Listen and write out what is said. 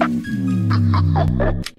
Ha ha ha ha!